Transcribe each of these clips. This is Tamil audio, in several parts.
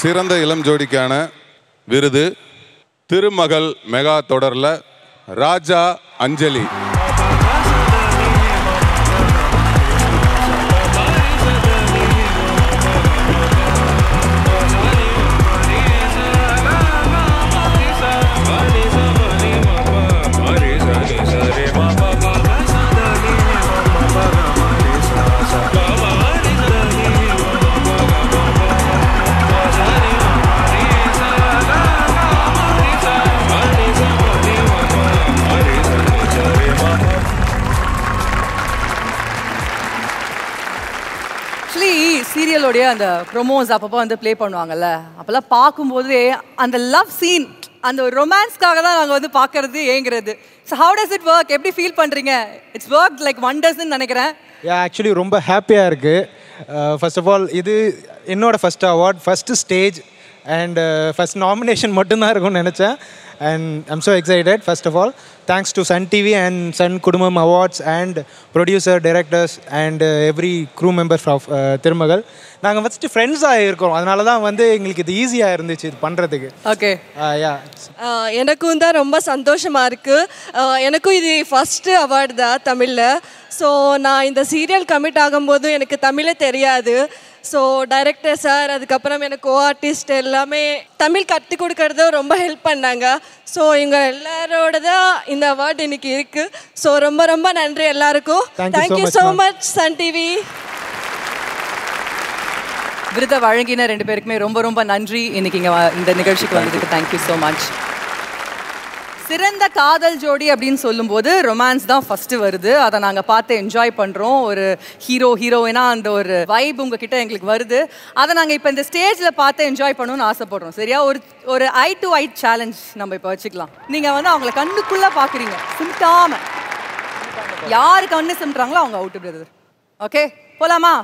சிறந்த இளம் ஜோடிக்கான விருது திருமகள் மெகா தொடரில் ராஜா அஞ்சலி. சீரியலோடைய அந்த ப்ரொமோஸ் அப்பப்போ வந்து ப்ளே பண்ணுவாங்கல்ல. அப்போல்லாம் பார்க்கும்போதே அந்த லவ் சீன் அந்த ஒரு ரொமான்ஸ்க்காக தான் நாங்கள் வந்து பார்க்கறது ஏங்குறது. So how does it work எப்படி ஃபீல் பண்ணுறீங்க இட்ஸ் ஒர்க் லைக் ஒண்டர்ஸ்ன்னு நினைக்கிறேன். ஆக்சுவலி ரொம்ப ஹாப்பியாக இருக்குது ஃபர்ஸ்ட் ஆஃப் ஆல் இது என்னோட first award first stage and first nomination மட்டும்தான் இருக்கும்னு நினச்சேன். And I'm so excited first of all thanks to Sun TV and Sun Kudumbam awards and producer directors and every crew members of Thirumagal நாங்கள் ஃபஸ்ட்டு ஃப்ரெண்ட்ஸாக இருக்கோம். அதனால தான் வந்து எங்களுக்கு இது ஈஸியாக இருந்துச்சு இது பண்ணுறதுக்கு ஓகே யா ஆஹ் எனக்கும் தான் ரொம்ப சந்தோஷமாக இருக்குது எனக்கும் இது ஃபஸ்ட்டு அவார்டு தான் தமிழில். ஸோ நான் இந்த சீரியல் கமிட் ஆகும்போது எனக்கு தமிழே தெரியாது. ஸோ டைரக்டர் சார் அதுக்கப்புறம் எனக்கு கோ ஆர்டிஸ்ட் எல்லாமே தமிழ் கற்றுக் கொடுக்கறது ரொம்ப ஹெல்ப் பண்ணாங்க. ஸோ இவங்க எல்லாரோட தான் இந்த அவார்டு இன்னைக்கு இருக்குது ஸோ ரொம்ப ரொம்ப நன்றி எல்லாருக்கும். Thank you so thank you much, so. Much Sun TV விருதை வழங்கின ரெண்டு பேருக்குமே ரொம்ப ரொம்ப நன்றி. இன்னைக்கு இங்கே இந்த நிகழ்ச்சிக்கு வந்ததுக்கு தேங்க்யூ ஸோ மச் சிறந்த காதல் ஜோடி அப்படின்னு சொல்லும்போது ரொமான்ஸ் தான் ஃபர்ஸ்ட் வருது. அதை நாங்கள் பார்த்து என்ஜாய் பண்ணுறோம் ஒரு ஹீரோ ஹீரோயினா அந்த ஒரு வைப் உங்ககிட்ட எங்களுக்கு வருது. அதை நாங்கள் இப்போ இந்த ஸ்டேஜில் பார்த்து என்ஜாய் பண்ணணும்னு ஆசைப்படுறோம். சரியா? ஒரு ஒரு ஐ டு ஐ சேலஞ்ச் நம்ம இப்போ வச்சுக்கலாம். நீங்கள் வந்து அவங்கள கண்ணுக்குள்ளே பார்க்குறீங்க. சிமிட்டாம யாரு கண்ணு சிமிட்டுறாங்களோ அவங்க அவுட் பிரதர் ஓகே போலாமா?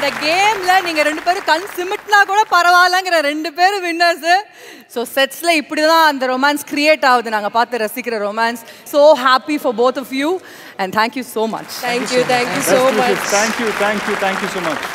இந்த கேம்ல நீங்க ரெண்டு பேரும் கண் சிமிட்னா கூட பரவாயில்லங்கிற ரெண்டு பேரும் வின்னர்ஸ் ஸோ செட்ஸ்ல இப்படி தான் அந்த ரொமான்ஸ் கிரியேட் ஆகுது. நாங்க பார்த்து ரசிக்கிற romance so happy for both of you and thank you so much thank you thank you so much thank you thank you thank you so much